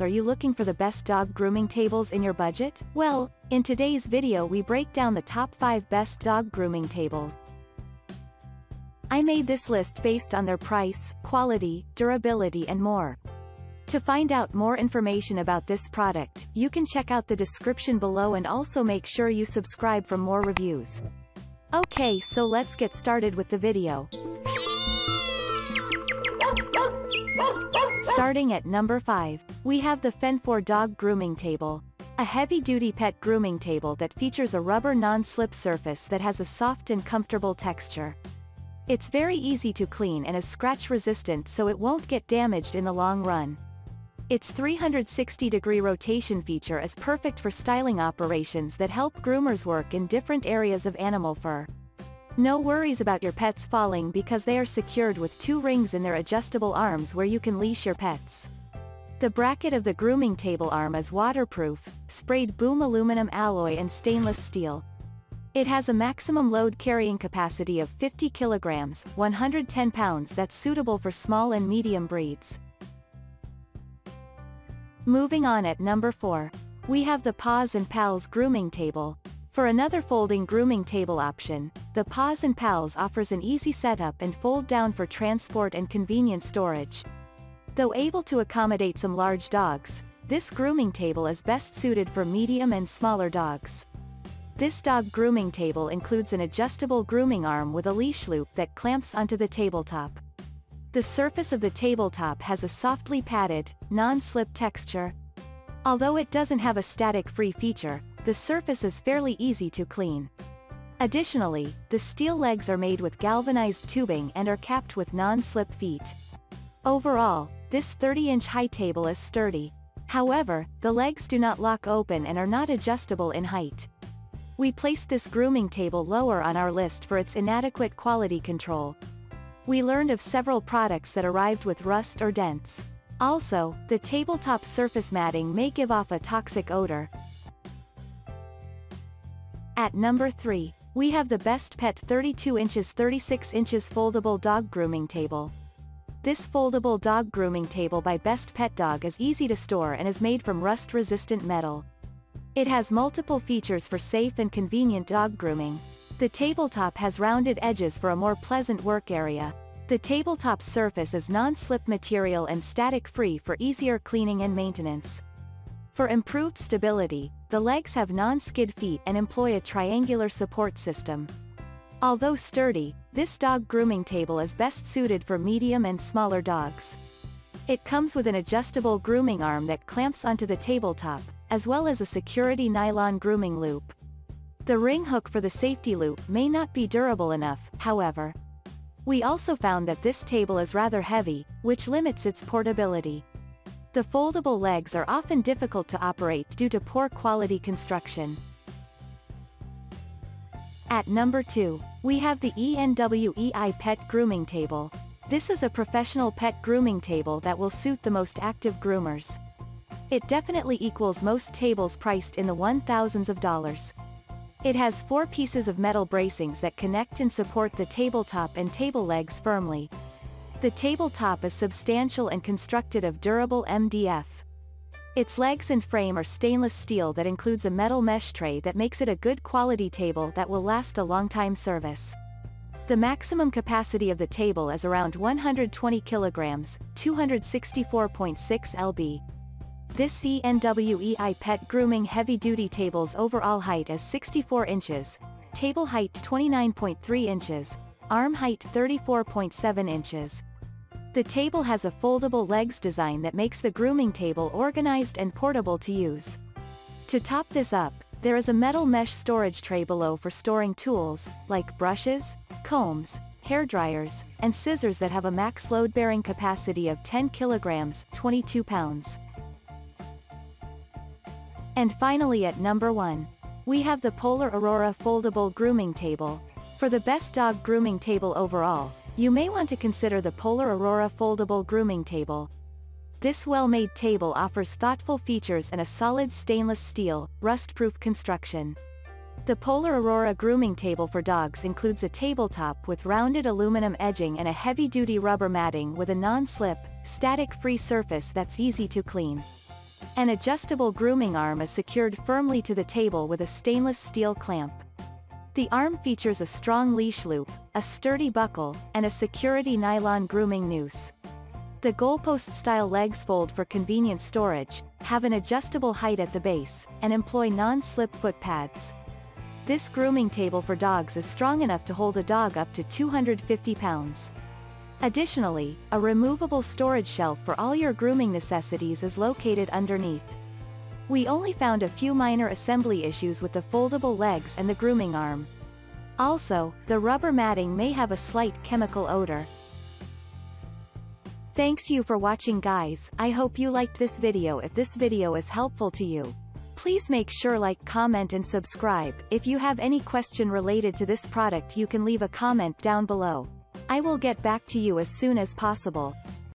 Are you looking for the best dog grooming tables in your budget? Well, in today's video we break down the top 5 best dog grooming tables. I made this list based on their price, quality, durability and more. To find out more information about this product, you can check out the description below and also make sure you subscribe for more reviews. Okay so let's get started with the video. Starting at number 5, we have the Phenfor Dog Grooming Table. A heavy-duty pet grooming table that features a rubber non-slip surface that has a soft and comfortable texture. It's very easy to clean and is scratch-resistant so it won't get damaged in the long run. Its 360-degree rotation feature is perfect for styling operations that help groomers work in different areas of animal fur. No worries about your pets falling because they are secured with two rings in their adjustable arms where you can leash your pets. The bracket of the grooming table arm is waterproof, sprayed boom aluminum alloy and stainless steel. It has a maximum load carrying capacity of 50 kilograms, 110 pounds that's suitable for small and medium breeds. Moving on at number 4. We have the Paws and Pals grooming table, for another folding grooming table option, the Paws and Pals offers an easy setup and fold down for transport and convenient storage. Though able to accommodate some large dogs, this grooming table is best suited for medium and smaller dogs. This dog grooming table includes an adjustable grooming arm with a leash loop that clamps onto the tabletop. The surface of the tabletop has a softly padded, non-slip texture. Although it doesn't have a static-free feature, the surface is fairly easy to clean. Additionally, the steel legs are made with galvanized tubing and are capped with non-slip feet. Overall, this 30-inch high table is sturdy. However, the legs do not lock open and are not adjustable in height. We placed this grooming table lower on our list for its inadequate quality control. We learned of several products that arrived with rust or dents. Also, the tabletop surface matting may give off a toxic odor, at number 3, we have the Best Pet 32 inches 36 inches foldable dog grooming table. This foldable dog grooming table by Best Pet Dog is easy to store and is made from rust-resistant metal. It has multiple features for safe and convenient dog grooming. The tabletop has rounded edges for a more pleasant work area. The tabletop surface is non-slip material and static-free for easier cleaning and maintenance. For improved stability, the legs have non-skid feet and employ a triangular support system. Although sturdy, this dog grooming table is best suited for medium and smaller dogs. It comes with an adjustable grooming arm that clamps onto the tabletop, as well as a security nylon grooming loop. The ring hook for the safety loop may not be durable enough, however. We also found that this table is rather heavy, which limits its portability. The foldable legs are often difficult to operate due to poor quality construction. At number 2, we have the ENWEI Pet Grooming Table. This is a professional pet grooming table that will suit the most active groomers. It definitely equals most tables priced in the one thousands of dollars. It has four pieces of metal bracings that connect and support the tabletop and table legs firmly, the tabletop is substantial and constructed of durable MDF. Its legs and frame are stainless steel that includes a metal mesh tray that makes it a good quality table that will last a long time service. The maximum capacity of the table is around 120 kilograms, 264.6 lb. This ENWEI Pet Grooming heavy-duty table's overall height is 64 inches, table height 29.3 inches, arm height 34.7 inches, the table has a foldable legs design that makes the grooming table organized and portable to use. To top this up, there is a metal mesh storage tray below for storing tools, like brushes, combs, hair dryers, and scissors that have a max load-bearing capacity of 10 kilograms 22 pounds. And finally at number 1. We have the Polar Aurora Foldable Grooming Table. For the best dog grooming table overall, you may want to consider the Polar Aurora Foldable Grooming Table. This well-made table offers thoughtful features and a solid stainless steel, rust-proof construction. The Polar Aurora grooming table for dogs includes a tabletop with rounded aluminum edging and a heavy-duty rubber matting with a non-slip, static-free surface that's easy to clean. An adjustable grooming arm is secured firmly to the table with a stainless steel clamp. The arm features a strong leash loop, a sturdy buckle, and a security nylon grooming noose. The goalpost-style legs fold for convenient storage, have an adjustable height at the base, and employ non-slip foot pads. This grooming table for dogs is strong enough to hold a dog up to 250 pounds. Additionally, a removable storage shelf for all your grooming necessities is located underneath. We only found a few minor assembly issues with the foldable legs and the grooming arm. Also, the rubber matting may have a slight chemical odor. Thanks you for watching guys, I hope you liked this video if this video is helpful to you. Please make sure like comment and subscribe, if you have any question related to this product you can leave a comment down below. I will get back to you as soon as possible.